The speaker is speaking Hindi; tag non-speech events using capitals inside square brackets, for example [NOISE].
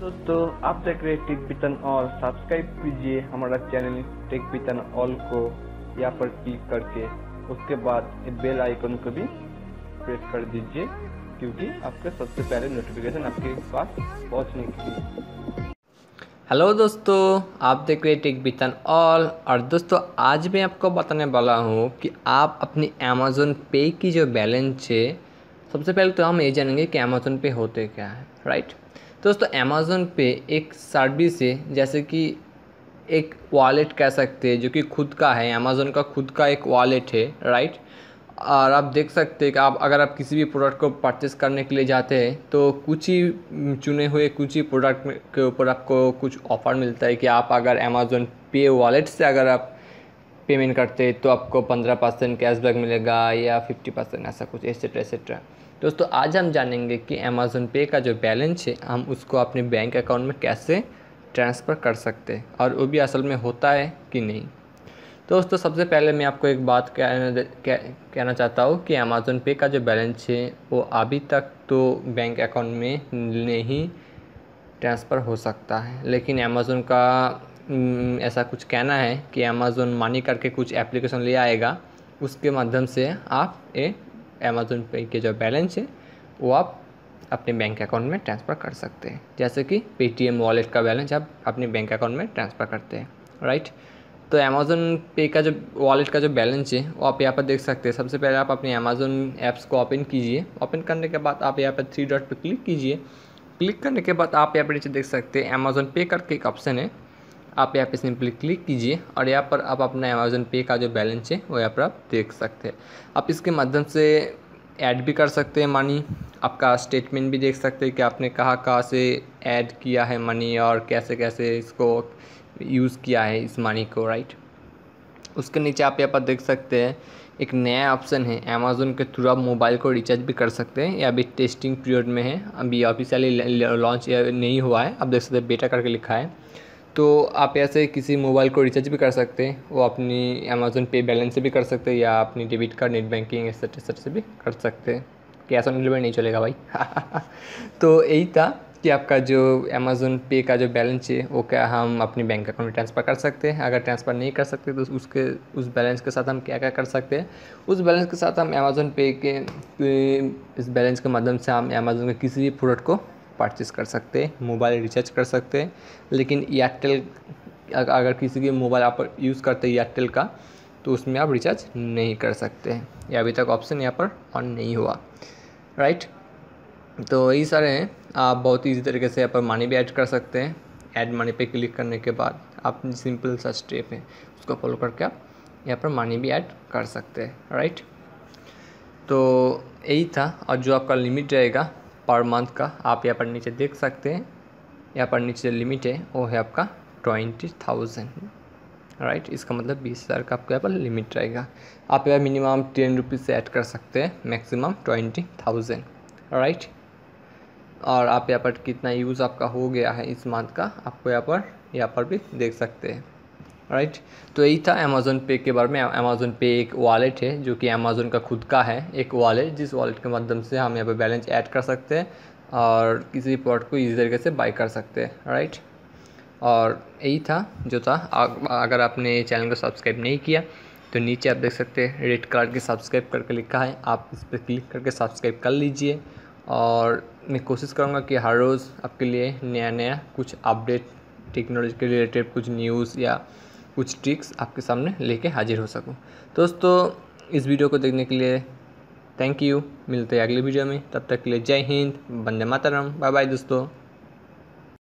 दोस्तों, आप देख रहे टेक वितन ऑल सब्सक्राइब कीजिए हमारा चैनल टेक वितन ऑल को, यहाँ पर क्लिक करके। उसके बाद बेल आइकन को भी प्रेस कर दीजिए, क्योंकि आपके सबसे पहले नोटिफिकेशन आपके पास पहुँचने के लिए। हेलो दोस्तों, आप देख रहे टेक बितन ऑल और दोस्तों, आज मैं आपको बताने वाला हूँ कि आप अपनी अमेज़ोन पे की जो बैलेंस है, सबसे पहले तो हम ये जानेंगे कि अमेज़ोन पे होते क्या है राइट दोस्तों अमेज़ोन पे एक सर्विस है, जैसे कि एक वॉलेट कह सकते हैं, जो कि खुद का है। अमेज़ोन का खुद का एक वॉलेट है राइट और आप देख सकते हैं कि आप, अगर आप किसी भी प्रोडक्ट को परचेस करने के लिए जाते हैं तो कुछ ही चुने हुए, कुछ ही प्रोडक्ट के ऊपर आपको कुछ ऑफ़र मिलता है कि आप अगर अमेज़ोन पे वॉलेट से अगर आप पेमेंट करते तो आपको पंद्रह परसेंट कैशबैक मिलेगा या फिफ्टी परसेंट, ऐसा कुछ एसेट्रा एसेट्रा दोस्तों, आज हम जानेंगे कि अमेज़ोन पे का जो बैलेंस है, हम उसको अपने बैंक अकाउंट में कैसे ट्रांसफ़र कर सकते हैं, और वो भी असल में होता है कि नहीं। दोस्तों, सबसे पहले मैं आपको एक बात कहना कहना चाहता हूँ कि अमेज़ोन पे का जो बैलेंस है, वो अभी तक तो बैंक अकाउंट में नहीं ट्रांसफ़र हो सकता है, लेकिन अमेज़ोन का ऐसा कुछ कहना है कि अमेज़ोन मनी करके कुछ एप्लीकेशन ले आएगा, उसके माध्यम से आप ये अमेज़ोन पे के जो बैलेंस है, वो आप अपने बैंक अकाउंट में ट्रांसफ़र कर सकते हैं। जैसे कि पेटीएम वॉलेट का बैलेंस आप अपने बैंक अकाउंट में ट्रांसफ़र करते हैं राइट तो अमेज़ोन पे का जो वॉलेट का जो बैलेंस है, वो आप यहाँ पर देख सकते हैं। सबसे पहले आप अपने अमेज़ोन ऐप्स को ओपन कीजिए। ओपन करने के बाद आप यहाँ पर थ्री डॉट पर क्लिक कीजिए। क्लिक करने के बाद आप यहाँ पर नीचे देख सकते हैं अमेज़ोन पे करके एक ऑप्शन है। आप यहाँ पे सिंपली क्लिक कीजिए और यहाँ पर आप अपना अमेज़ोन पे का जो बैलेंस है, वो यहाँ पर आप देख सकते हैं। आप इसके माध्यम से ऐड भी कर सकते हैं मनी आपका स्टेटमेंट भी देख सकते हैं कि आपने कहाँ कहाँ से ऐड किया है मनी और कैसे कैसे इसको यूज़ किया है इस मनी को राइट उसके नीचे आप यहाँ पर देख सकते हैं, एक नया ऑप्शन है अमेज़ोन के थ्रू आप मोबाइल को रिचार्ज भी कर सकते हैं। या अभी टेस्टिंग पीरियड में है, अभी ऑफिशियली लॉन्च नहीं हुआ है, आप देख सकते हैं बेटा करके लिखा है। तो आप ऐसे किसी मोबाइल को रिचार्ज भी कर सकते हैं, वो अपनी अमेज़ोन पे बैलेंस से भी कर सकते हैं या अपनी debit card net banking etcetera से भी कर सकते हैं। कैश ऑन डिलीवरी नहीं चलेगा भाई। [LAUGHS] तो यही था कि आपका जो अमेज़ोन पे का जो बैलेंस है, वो क्या हम अपने बैंक अकाउंट में ट्रांसफ़र कर सकते हैं? अगर ट्रांसफ़र नहीं कर सकते तो उसके, उस बैलेंस के साथ हम क्या क्या कर सकते हैं? उस बैलेंस के साथ हम अमेज़ोन पे के, इस बैलेंस के माध्यम से हम अमेज़ोन के किसी भी प्रोडक्ट को परचेज़ कर सकते हैं मोबाइल रिचार्ज कर सकते हैं, लेकिन एयरटेल अगर किसी के मोबाइल आप यूज़ करते हैं एयरटेल का तो उसमें आप रिचार्ज नहीं कर सकते हैं। या अभी तक ऑप्शन यहाँ पर ऑन नहीं हुआ। राइट तो यही सारे हैं। आप बहुत ईजी तरीके से यहाँ पर मनी भी ऐड कर सकते हैं। ऐड मनी पे क्लिक करने के बाद आप सिंपल सा स्टेप है। उसको फॉलो करके आप यहाँ पर मनी भी ऐड कर सकते हैं। राइट तो यही था। और जो आपका लिमिट रहेगा पर मंथ का आप यहाँ पर नीचे देख सकते हैं। यहाँ पर नीचे लिमिट है, वो है आपका ट्वेंटी थाउज़ेंड राइट इसका मतलब बीस हज़ार का आपको यहाँ पर लिमिट रहेगा। आप यहाँ मिनिमम टेन रुपीज़ से ऐड कर सकते हैं मैक्सिमम ट्वेंटी थाउज़ेंड राइट और आप यहाँ पर कितना यूज़ आपका हो गया है इस मंथ का, आपको यहाँ पर यहाँ पर भी देख सकते हैं। राइट तो यही था अमेज़ोन पे के बारे में। अमेज़ोन पे एक वॉलेट है, जो कि अमेज़ोन का खुद का है, एक वॉलेट जिस वॉलेट के माध्यम से हम यहाँ पर बैलेंस ऐड कर सकते हैं और किसी भी प्रोडक्ट को इजी तरीके से बाई कर सकते हैं। राइट और यही था, जो था। अगर आपने चैनल को सब्सक्राइब नहीं किया तो नीचे आप देख सकते हैं रेड कलर के सब्सक्राइब करके लिखा है। आप इस पर क्लिक करके सब्सक्राइब कर लीजिए। और मैं कोशिश करूँगा कि हर रोज़ आपके लिए नया नया कुछ अपडेट टेक्नोलॉजी के रिलेटेड कुछ न्यूज़ या कुछ ट्रिक्स आपके सामने लेके हाजिर हो सकूँ। दोस्तों, इस वीडियो को देखने के लिए थैंक यू मिलते हैं अगले वीडियो में। तब तक के लिए जय हिंद, वंदे मातरम। बाय बाय दोस्तों।